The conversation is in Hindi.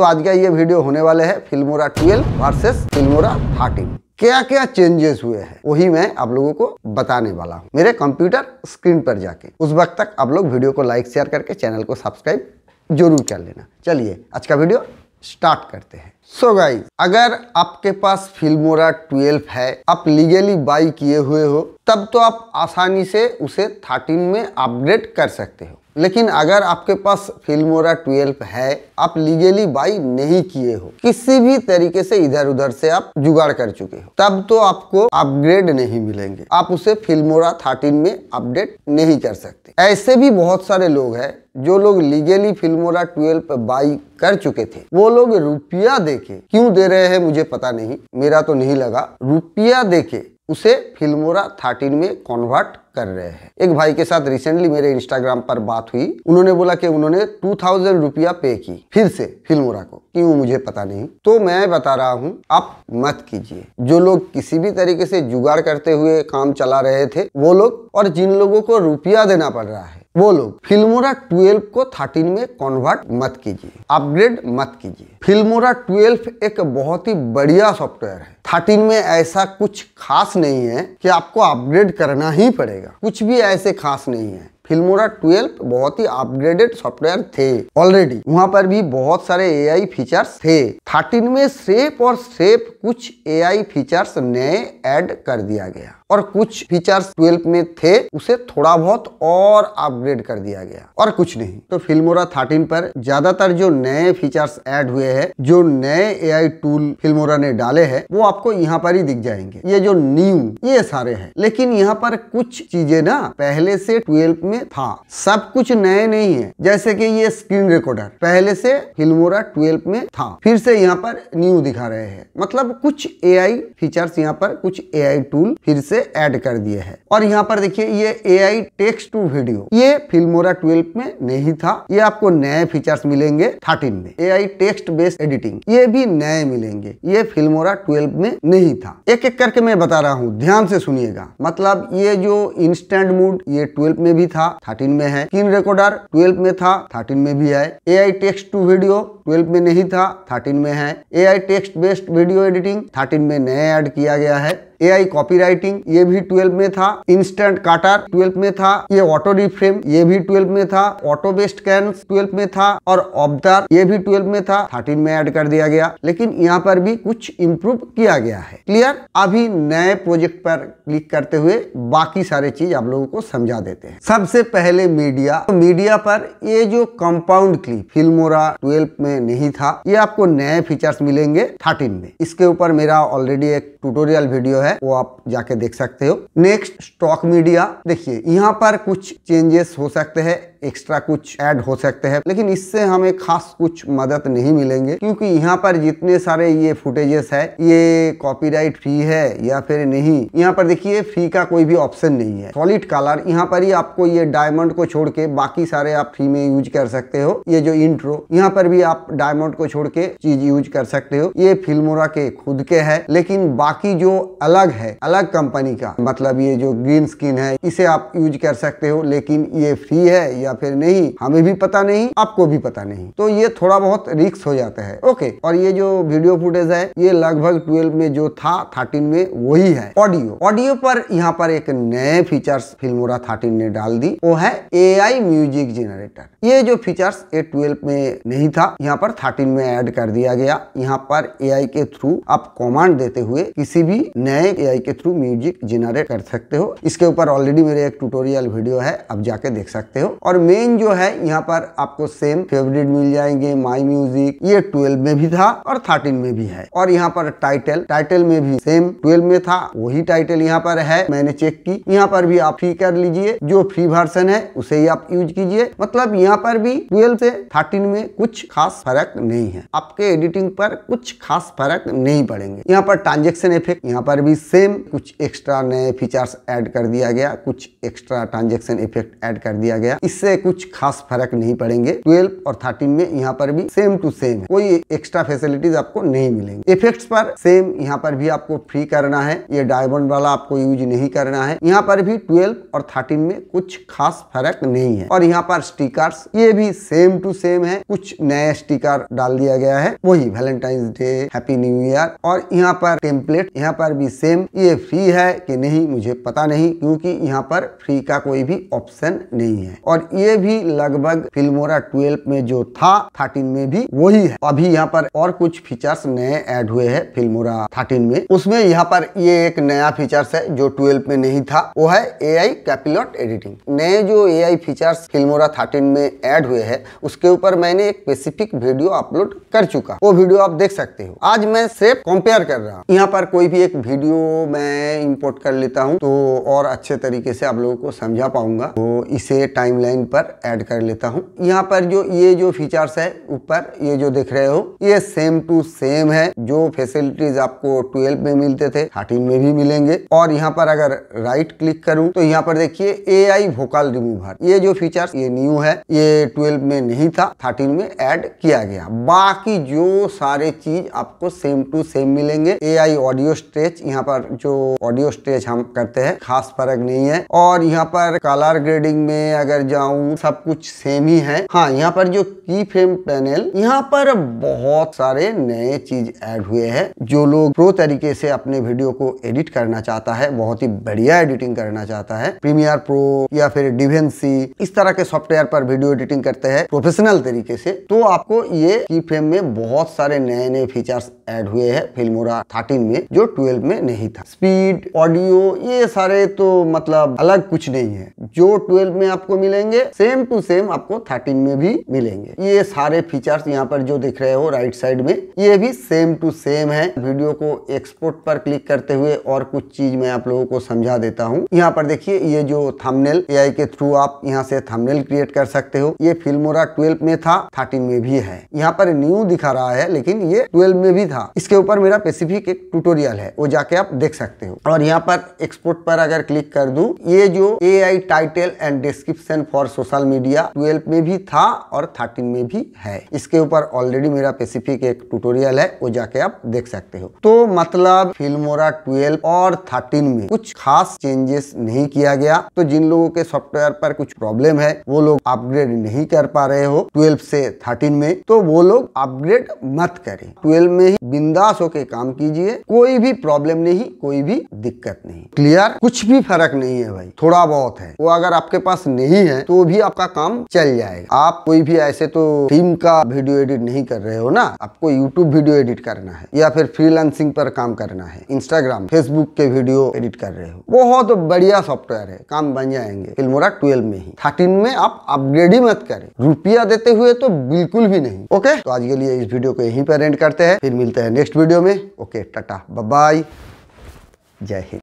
तो आज का ये वीडियो होने वाले है फिल्मोरा 12 वर्सेस फिल्मोरा 13 क्या क्या चेंजेस हुए हैं, वही मैं आप लोगों को बताने वाला हूँ। मेरे कंप्यूटर स्क्रीन पर जाके। उस वक्त तक आप लोग वीडियो को लाइक शेयर करके चैनल को सब्सक्राइब ज़रूर कर लेना। चलिए, आज का वीडियो स्टार्ट करते हैं। सो so गाइस अगर आपके पास फिल्मोरा 12 है, आप लीगली बाई किए हुए हो, तब तो आप आसानी से उसे 13 में अपग्रेड कर सकते हो। लेकिन अगर आपके पास फिल्मोरा 12 है, आप लीगली बाई नहीं किए हो। किसी भी तरीके से इधर उधर से आप जुगाड़ कर चुके हो। तब तो आपको अपग्रेड नहीं मिलेंगे। आप उसे फिल्मोरा 13 में अपडेट नहीं कर सकते। ऐसे भी बहुत सारे लोग हैं, जो लोग लीगली फिल्मोरा 12 बाई कर चुके थे। वो लोग रुपया देके क्यों दे रहे हैं मुझे पता नहीं। मेरा तो नहीं लगा। रुपया देके उसे फिल्मोरा 13 में कन्वर्ट कर रहे हैं। एक भाई के साथ रिसेंटली मेरे इंस्टाग्राम पर बात हुई। उन्होंने बोला कि उन्होंने टू थाउज़ेंड रुपया पे की फिर से फिल्मोरा को। क्यों, मुझे पता नहीं। तो मैं बता रहा हूँ, आप मत कीजिए। जो लोग किसी भी तरीके से जुगाड़ करते हुए काम चला रहे थे, वो लोग और जिन लोगों को रुपया देना पड़ रहा है वो लोग फिल्मोरा 12 को 13 में कन्वर्ट मत कीजिए अपग्रेड मत कीजिए। फिल्मोरा 12 एक बहुत ही बढ़िया सॉफ्टवेयर है। 13 में ऐसा कुछ खास नहीं है कि आपको अपग्रेड करना ही पड़ेगा। कुछ भी ऐसे खास नहीं है। फिल्मोरा 12 बहुत ही अपग्रेडेड सॉफ्टवेयर थे। ऑलरेडी वहाँ पर भी बहुत सारे एआई फीचर्स थे। 13 में सेप और सेप कुछ एआई फीचर्स नए ऐड कर दिया गया। और कुछ फीचर्स 12 में थे, उसे थोड़ा बहुत और अपग्रेड कर दिया गया और कुछ नहीं। तो फिल्मोरा 13 पर ज़्यादातर जो नए फीचर्स ऐड हुए हैं, जो नए एआई टूल फिल्मोरा ने डाले हैं, वो आपको यहाँ पर ही दिख जाएँगे। ये जो न्यू ये सारे हैं। लेकिन यहाँ पर कुछ चीज़ें ना पहले से ट्वेल्व में था। सब कुछ नए नहीं है। जैसे कि ये स्क्रीन रिकॉर्डर पहले से फिल्मोरा ट्वेल्व में था। फिर से यहाँ पर न्यू दिखा रहे हैं। मतलब कुछ एआई फीचर्स यहाँ पर, कुछ एआई टूल फिर से ऐड कर दिए हैं। और यहाँ पर देखिए, ये A I text to video ये फिल्मोरा 12 में नहीं था। ये आपको नए फीचर्स मिलेंगे 13 में। A I text based editing ये भी नए मिलेंगे। ये फिल्मोरा 12 में नहीं था। एक एक करके मैं बता रहा हूँ, ध्यान से सुनिएगा। मतलब ये जो इंस्टेंट मूड ये 12 में भी था 13 में है। स्क्रीन रिकॉर्डर 12 में था 13 में भी है। A I text to video 12 में नहीं था 13 में है। A I text based video editing 13 में नया ऐड किया गया है। ए आई कॉपी राइटिंग ये भी 12 में था. इंस्टेंट काटर 12 में था. ये ऑटो रिफ्रेम ये भी 12 में था. ऑटो बेस्ड कैन 12 में था. और ऑब्दार ये भी 12 में था. 13 में एड कर दिया गया. लेकिन यहाँ पर भी कुछ इम्प्रूव किया गया है. क्लियर अभी नए प्रोजेक्ट पर क्लिक करते हुए बाकी सारे चीज़ आप लोगों को समझा देते हैं. सबसे पहले मीडिया तो मीडिया पर ये जो कंपाउंड क्लिप फिल्मोरा 12 में नहीं था. ये आपको नए फीचर्स मिलेंगे 13 में. इसके ऊपर मेरा ऑलरेडी एक ट्यूटोरियल वीडियो है. वो आप जाके देख सकते हो। नेक्स्ट स्टॉक मीडिया देखिए, यहाँ पर कुछ चेंजेस हो सकते हैं एक्स्ट्रा कुछ ऐड हो सकते हैं, लेकिन इससे हमें खास कुछ मदद नहीं मिलेंगे, क्योंकि यहाँ पर जितने सारे ये फुटेजेस है, ये कॉपीराइट फ्री है या फिर नहीं, यहाँ पर देखिए फ्री का कोई भी ऑप्शन नहीं है। सॉलिड कलर यहाँ पर ही आपको ये डायमंड को छोड़ के बाकी सारे आप फ्री में यूज़ कर सकते हो। ये जो इंट्रो यहाँ पर भी आप डायमंड को छोड़ के चीज़ यूज़ कर सकते हो। ये फिल्मोरा के खुद के है, लेकिन बाकी जो अलग है, अलग कंपनी का। मतलब ये जो ग्रीन स्किन है, इसे आप यूज़ कर सकते हो, लेकिन ये फ्री है या फिर नहीं, हमें भी पता नहीं, आपको भी पता नहीं। तो ये थोड़ा बहुत रिक्स हो जाता है। ओके और ये जो वीडियो फुटेज है, ये लगभग 12 में जो था 13 में वही है। ऑडियो ऑडियो पर यहाँ पर एक नए फीचर्स फिल्मोरा 13 ने डाल दी। वो है एआई म्यूज़िक जेनरेटर ये जो फीचर्स ए ट्वेल्व में नहीं था, यहाँ पर थर्टीन में एड कर दिया गया। यहाँ पर एआई के थ्रू आप कमांड देते हुए किसी भी नए ए के थ्रू म्यूज़िक जेनरेट कर सकते हो। इसके ऊपर ऑलरेडी मेरे एक ट्यूटोरियल वीडियो है, आप जाके देख सकते हो। और मेन जो है, यहाँ पर आपको सेम फेवरेट मिल जाएँगे माई म्यूज़िक ये ट्वेल्व में भी था और थर्टीन में भी है। और यहाँ पर टाइटल टाइटल में भी सेम ट्वेल्व में था, वही टाइटल यहाँ पर है, मैंने चेक की। यहाँ पर भी आप फ्री कर लीजिए, जो फ्री वर्सन है, उसे ही आप यूज़ कीजिए। मतलब यहाँ पर भी ट्वेल्व से थर्टीन में कुछ खास फ़र्क नहीं है। आपके एडिटिंग पर कुछ खास फ़र्क नहीं पड़ेंगे। यहाँ पर ट्रांजेक्शन इफ़ेक्ट यहाँ पर भी सेम कुछ एक्स्ट्रा नए फीचर्स ऐड कर दिया गया, कुछ एक्स्ट्रा ट्रांजेक्शन इफ़ेक्ट ऐड कर दिया गया। इससे कुछ खास फ़र्क नहीं पड़ेंगे। 12 और 13 में यहाँ पर भी सेम टू सेम कोई एक्स्ट्रा फैसिलिटीज़ आपको नहीं मिलेंगे। इफेक्ट्स पर सेम यहाँ पर भी आपको फ्री करना है। ये डायमंड वाला आपको यूज़ नहीं करना है। यहाँ पर भी 12 और 13 में कुछ खास फ़र्क नहीं है। और यहाँ पर स्टिकर्स ये भी सेम टू सेम है। कुछ नए स्टिकर डाल दिया गया है। वही Valentine's Day happy new year और यहाँ पर टेम्पलेट यहाँ पर भी सेम ये फ्री है कि नहीं, मुझे पता नहीं, क्योंकि यहाँ पर फ्री का कोई भी ऑप्शन नहीं है। और ये भी लगभग फिल्मोरा 12 में जो था 13 में भी वही है। अभी यहाँ पर और कुछ फीचर्स नए ऐड हुए हैं फिल्मोरा 13 में। उसमें यहाँ पर ये एक नया फीचर्स है जो 12 में नहीं था, वो है ए आई कैपिलॉट एडिटिंग नए जो ए आई फीचर्स फिल्मोरा 13 में ऐड हुए है, उसके ऊपर मैंने एक स्पेसिफिक वीडियो अपलोड कर चुका। वो वीडियो आप देख सकते हो। आज मैं सिर्फ़ कंपेयर कर रहा हूँ। यहाँ पर कोई भी एक वीडियो मैं इंपोर्ट कर लेता हूँ तो और अच्छे तरीके से आप लोगों को समझा पाऊँगा। तो इसे टाइमलाइन पर ऐड कर लेता हूँ। यहाँ पर जो, ये जो फीचर्स है, ऊपर ये जो देख रहे हो, ये सेम टू सेम है। जो फैसिलिटीज़ आपको 12 में मिलते थे 13 में भी मिलेंगे। और यहाँ पर अगर राइट क्लिक करूँ तो यहाँ पर देखिए ए आई वोकल रिमूवर ये जो फीचर्स ये न्यू है। ये 12 में नहीं था 13 में ऐड किया गया। बाकी जो सारे चीज़ आपको सेम टू सेम मिलेंगे। ए आई ऑडियो स्ट्रेच यहाँ पर जो ऑडियो स्टेज हम करते हैं, खास फ़र्क नहीं है। और यहाँ पर कलर ग्रेडिंग में अगर जाऊँ, सब कुछ सेम ही है। हाँ यहाँ पर जो की फ्रेम पैनल यहाँ पर बहुत सारे नए चीज़ ऐड हुए हैं, जो लोग प्रो तरीके से अपने वीडियो को एडिट करना चाहता है, बहुत ही बढ़िया एडिटिंग करना चाहता है। प्रीमियर प्रो या फिर डिवेंसी इस तरह के सॉफ्टवेयर पर वीडियो एडिटिंग करते हैं प्रोफेशनल तरीके से। तो आपको ये की फ्रेम में बहुत सारे नए नए फीचर्स ऐड हुए हैं फिल्मोरा 13 में, जो 12 में नहीं था। स्पीड ऑडियो ये सारे तो मतलब अलग कुछ नहीं है। जो 12 में आपको मिलेंगे सेम टू सेम आपको 13 में भी मिलेंगे। ये सारे फीचर्स यहाँ पर जो दिख रहे हो राइट साइड में, ये भी सेम टू सेम है। वीडियो को एक्सपोर्ट पर क्लिक करते हुए और कुछ चीज़ मैं आप लोगों को समझा देता हूँ। यहाँ पर देखिए, ये जो थंबनेल एआई के थ्रू आप यहाँ से थंबनेल क्रिएट कर सकते हो। ये फिल्मोरा 12 में था 13 में भी है। यहाँ पर न्यू दिखा रहा है, लेकिन ये 12 में भी था। इसके ऊपर मेरा स्पेसिफिक एक ट्यूटोरियल है। वो जाके आप देख सकते हो। और यहाँ पर एक्सपोर्ट पर अगर क्लिक कर दूँ, ये जो A I title and description for social media 12 में भी था और 13 में भी है। इसके ऊपर ऑलरेडी मेरा स्पेसिफिक एक ट्यूटोरियल है, वो जाके आप देख सकते हो। तो मतलब फिल्मोरा 12 और 13 में कुछ खास चेंजेस नहीं किया गया। तो जिन लोगों के सॉफ्टवेयर पर कुछ प्रॉब्लम है, वो लोग अपग्रेड नहीं कर पा रहे हो 12 से 13 में। तो वो लोग अपग्रेड मत करें। 12 में ही बिंदास होके काम कीजिए। कोई भी प्रॉब्लम नहीं कोई भी दिक्कत नहीं। क्लियर कुछ भी फ़र्क नहीं है भाई। थोड़ा बहुत है। वो अगर आपके पास नहीं है तो भी आपका काम चल जाएगा। आप कोई भी ऐसे तो फ़िल्म का वीडियो एडिट नहीं कर रहे हो ना, आपको यूट्यूब वीडियो एडिट करना है, या फिर फ्रीलांसिंग पर काम करना है। इंस्टाग्राम फेसबुक के वीडियो एडिट कर रहे हो। बहुत बढ़िया सॉफ्टवेयर है। काम बन जाएँगे। फिल्मोरा ट्वेल्व में ही। थर्टीन में आप अपग्रेड ही मत करें। रुपया देते हुए तो बिल्कुल भी नहीं। ओके तो आज के लिए इस वीडियो को यहीं पर एंड करते हैं। फिर मिलते हैं नेक्स्ट वीडियो में। Okay tata. Bye jahit.